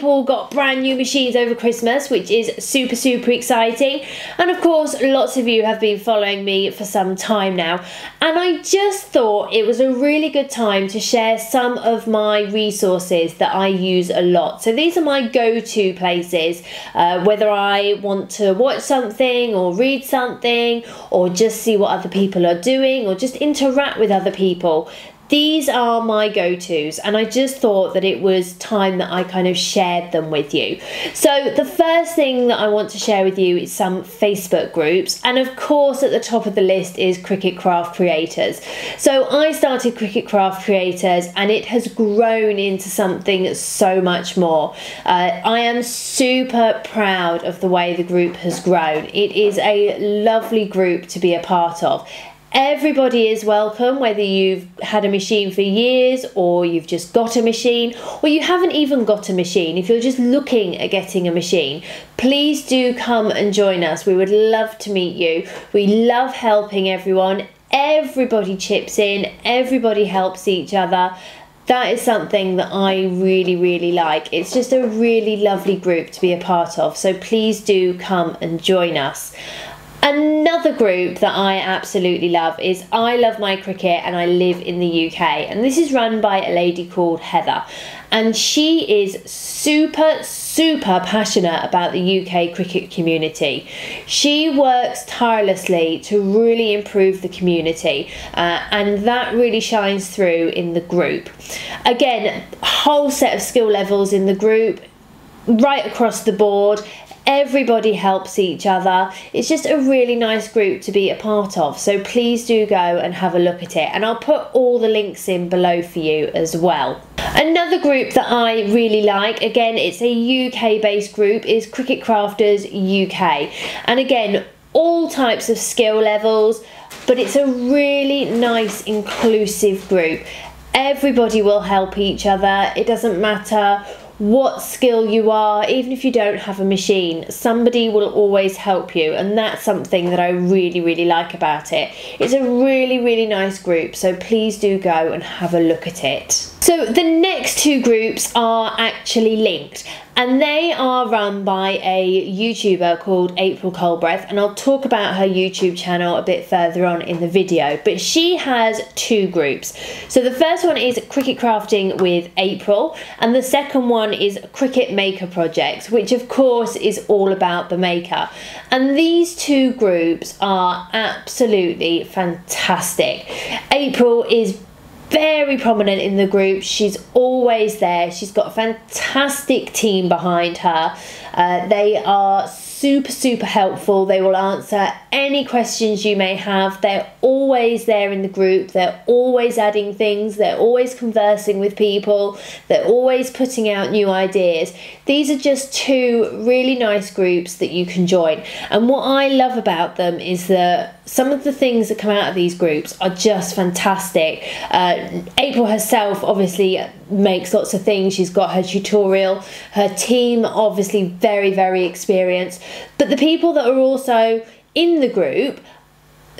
people got brand new machines over Christmas, which is super, super exciting. And of course, lots of you have been following me for some time now. And I just thought it was a really good time to share some of my resources that I use a lot. So these are my go to places, uh, whether I want to watch something or read something or just see what other people are doing or just interact with other people these are my go tos, and I just thought that it was time that I kind of shared them with you. So, the first thing that I want to share with you is some Facebook groups, and of course, at the top of the list is Cricut Craft Creators. So, I started Cricut Craft Creators, and it has grown into something so much more. Uh, I am super proud of the way the group has grown. It is a lovely group to be a part of. Everybody is welcome, whether you've had a machine for years or you've just got a machine or you haven't even got a machine. If you're just looking at getting a machine, please do come and join us. We would love to meet you. We love helping everyone. Everybody chips in, everybody helps each other. That is something that I really, really like. It's just a really lovely group to be a part of. So please do come and join us. Another group that I absolutely love is I Love My Cricut and I Live in the UK. And this is run by a lady called Heather. And she is super, super passionate about the UK Cricut community. She works tirelessly to really improve the community, uh, and that really shines through in the group. Again, whole set of skill levels in the group right across the board Everybody helps each other. It's just a really nice group to be a part of. So please do go and have a look at it. And I'll put all the links in below for you as well. Another group that I really like, again, it's a UK based group, is Cricut Crafters UK. And again, all types of skill levels, but it's a really nice, inclusive group. Everybody will help each other. It doesn't matter what skill you are, even if you don't have a machine, somebody will always help you, and that's something that I really, really like about it. It's a really, really nice group, so please do go and have a look at it. So the next two groups are actually linked and they are run by a YouTuber called April Culbreth and I'll talk about her YouTube channel a bit further on in the video. But she has two groups. So the first one is Cricut Crafting with April and the second one is Cricut Maker Projects which of course is all about the maker. And these two groups are absolutely fantastic. April is very prominent in the group. She's always there. She's got a fantastic team behind her. Uh, they are super, super helpful. They will answer any questions you may have. They're always there in the group. They're always adding things. They're always conversing with people. They're always putting out new ideas. These are just two really nice groups that you can join. And what I love about them is that some of the things that come out of these groups are just fantastic. Uh, April herself obviously makes lots of things. She's got her tutorial. Her team obviously very very experienced, but the people that are also in the group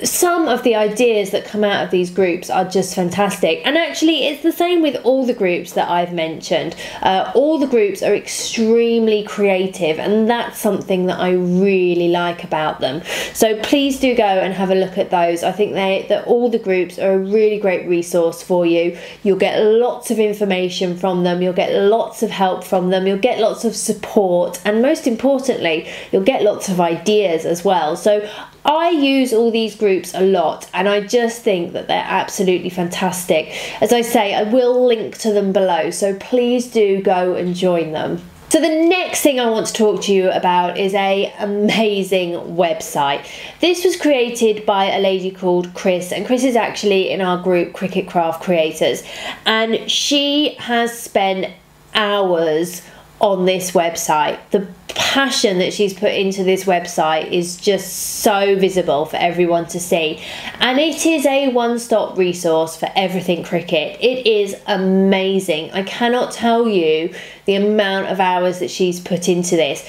some of the ideas that come out of these groups are just fantastic. And actually, it's the same with all the groups that I've mentioned. Uh, all the groups are extremely creative, and that's something that I really like about them. So please do go and have a look at those. I think they that all the groups are a really great resource for you. You'll get lots of information from them. You'll get lots of help from them. You'll get lots of support, and most importantly, you'll get lots of ideas as well. So I use all these groups a lot and I just think that they're absolutely fantastic. As I say, I will link to them below, so please do go and join them. So the next thing I want to talk to you about is a amazing website. This was created by a lady called Chris and Chris is actually in our group Cricut Craft Creators and she has spent hours on this website. The passion that she's put into this website is just so visible for everyone to see. And it is a one stop resource for everything Cricut. It is amazing. I cannot tell you the amount of hours that she's put into this.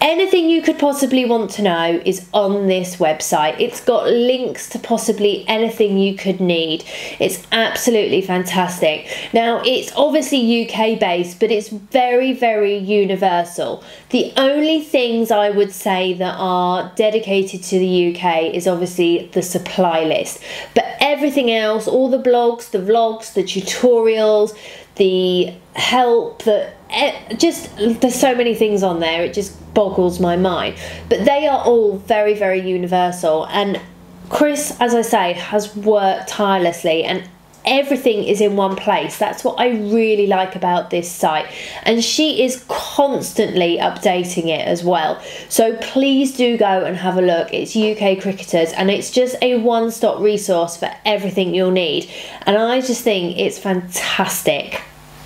Anything you could possibly want to know is on this website. It's got links to possibly anything you could need. It's absolutely fantastic. Now, it's obviously UK based, but it's very, very universal. The only things I would say that are dedicated to the UK is obviously the supply list, but everything else, all the blogs, the vlogs, the tutorials, the help that eh, just there's so many things on there it just boggles my mind. But they are all very very universal. And chris as i say has worked tirelessly and everything is in one place. That's what i really like about this site. And she is constantly updating it as well. So please do go and have a look. It's uk Cricuters and it's just a one-stop resource for everything you'll need. And i just think it's fantastic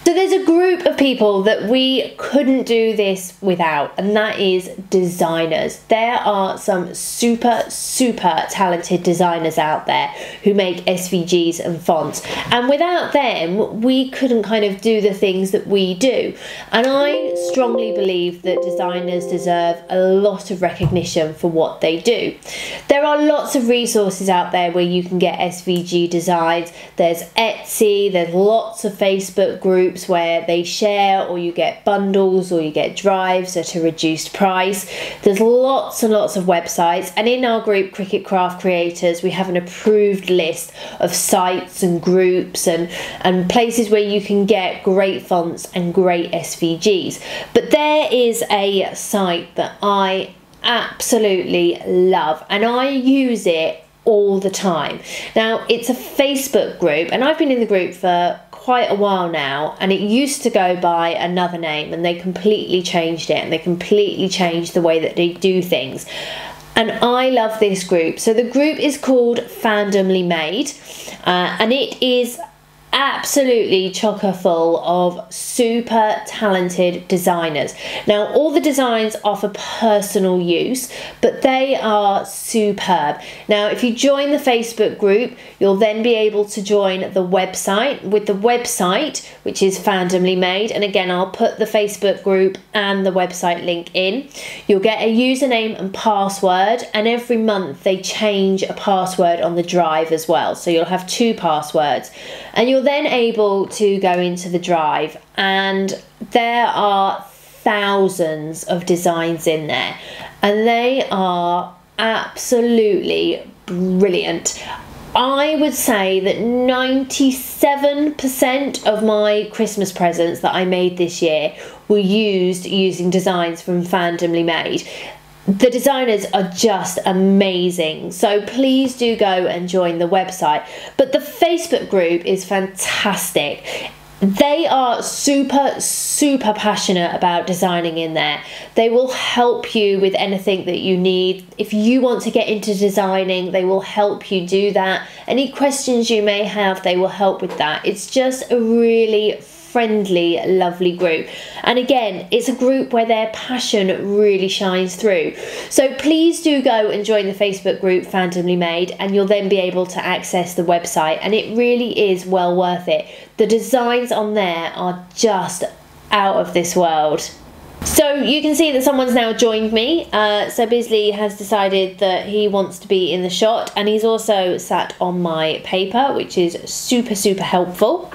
so there's a group of people that we couldn't do this without, and that is designers. There are some super, super talented designers out there who make SVGs and fonts, and without them, we couldn't kind of do the things that we do. And I strongly believe that designers deserve a lot of recognition for what they do. There are lots of resources out there where you can get SVG designs. There's Etsy, there's lots of Facebook groups groups where they share or you get bundles or you get drives at a reduced price. There's lots and lots of websites, and in our group, Cricut Craft Creators, we have an approved list of sites and groups and, and places where you can get great fonts and great SVGs. But there is a site that I absolutely love, and I use it all the time. Now, it's a Facebook group, and I've been in the group for quite a while now, and it used to go by another name, and they completely changed it, and they completely changed the way that they do things. And I love this group. So the group is called Fandomly Made, uh, and it is absolutely chocker full of super talented designers. Now, all the designs are for personal use, but they are superb. Now, if you join the Facebook group, you'll then be able to join the website with the website, which is Fandomly Made. And again, I'll put the Facebook group and the website link in. You'll get a username and password, and every month they change a password on the drive as well. So you'll have two passwords, and you'll then able to go into the drive, and there are thousands of designs in there, and they are absolutely brilliant. I would say that 97% of my Christmas presents that I made this year were used using designs from Fandomly Made the designers are just amazing. So please do go and join the website. But the Facebook group is fantastic. They are super, super passionate about designing in there. They will help you with anything that you need. If you want to get into designing, they will help you do that. Any questions you may have, they will help with that. It's just a really friendly, lovely group. And again, it's a group where their passion really shines through. So please do go and join the Facebook group Fandomly Made, and you'll then be able to access the website. And it really is well worth it. The designs on there are just out of this world. So you can see that someone's now joined me. Uh, so Bisley has decided that he wants to be in the shot, and he's also sat on my paper, which is super, super helpful.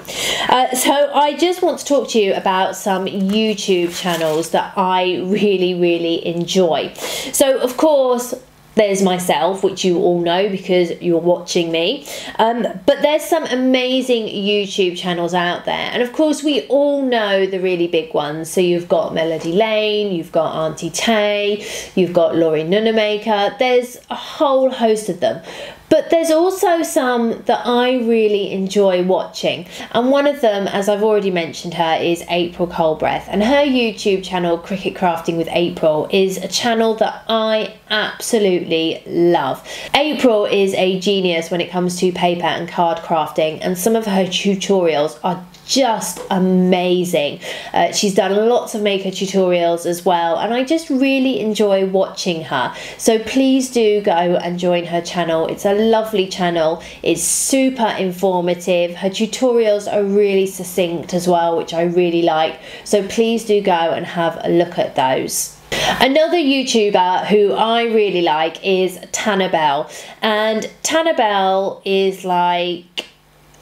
Uh, so I just want to talk to you about some YouTube channels that I really, really enjoy. So, of course, there's myself, which you all know because you're watching me. Um, but there's some amazing YouTube channels out there. And of course, we all know the really big ones. So you've got Melody Lane, you've got Auntie Tay, you've got Lorrie Nunemaker. There's a whole host of them. But there's also some that I really enjoy watching, and one of them, as I've already mentioned her, is April Colbreth, and her YouTube channel, Cricut Crafting with April, is a channel that I absolutely love. April is a genius when it comes to paper and card crafting, and some of her tutorials are just amazing. Uh, she's done lots of maker tutorials as well, and I just really enjoy watching her. So please do go and join her channel. It's a lovely channel, it's super informative. Her tutorials are really succinct as well, which I really like. So please do go and have a look at those. Another YouTuber who I really like is Tanner Bell. And Tanner Bell is like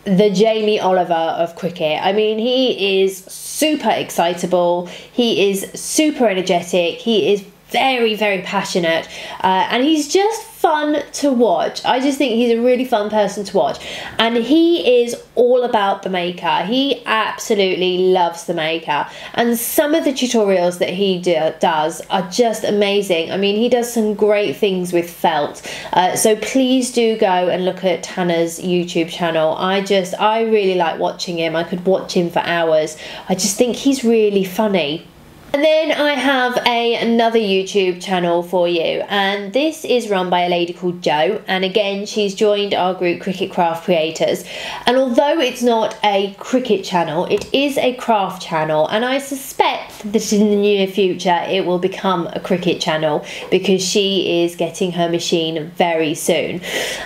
the Jamie Oliver of Cricut. I mean, he is super excitable, he is super energetic, he is very, very passionate, uh, and he's just fun to watch. I just think he's a really fun person to watch. And he is all about the maker. He absolutely loves the maker. And some of the tutorials that he do, does are just amazing. I mean, he does some great things with felt. Uh, so please do go and look at Tanner's YouTube channel. I just, I really like watching him. I could watch him for hours. I just think he's really funny. And then I have a, another YouTube channel for you, and this is run by a lady called Jo. And again, she's joined our group Cricut Craft Creators. And although it's not a Cricut channel, it is a craft channel, and I suspect that in the near future it will become a Cricut channel because she is getting her machine very soon.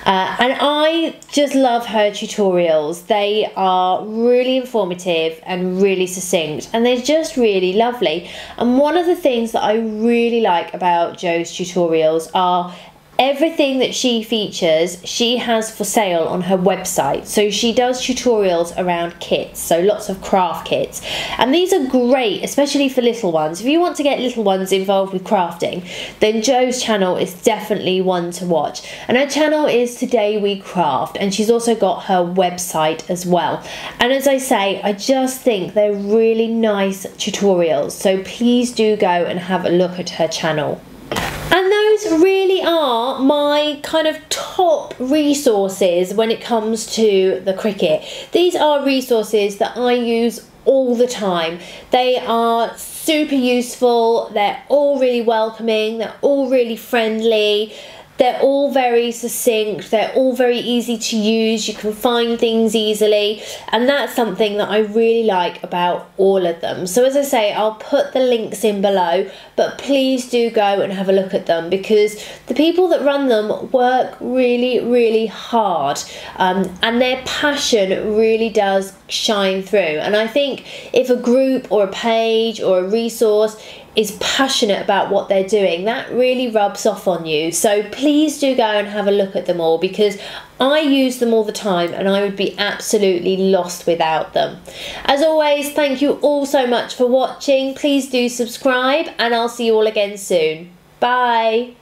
Uh, and I just love her tutorials, they are really informative and really succinct, and they're just really lovely. And one of the things that I really like about Joe's tutorials are everything that she features she has for sale on her website. So she does tutorials around kits so lots of craft kits. And these are great especially for little ones. If you want to get little ones involved with crafting then jo's channel is definitely one to watch. And her channel is today we craft and she's also got her website as well. And as i say i just think they're really nice tutorials. So please do go and have a look at her channel really are my kind of top resources when it comes to the Cricut. These are resources that I use all the time. They are super useful, they're all really welcoming, they're all really friendly. They're all very succinct, they're all very easy to use, you can find things easily, and that's something that I really like about all of them. So, as I say, I'll put the links in below, but please do go and have a look at them because the people that run them work really, really hard, um, and their passion really does shine through. And I think if a group or a page or a resource is passionate about what they're doing, that really rubs off on you. So please do go and have a look at them all because I use them all the time and I would be absolutely lost without them. As always, thank you all so much for watching. Please do subscribe and I'll see you all again soon. Bye.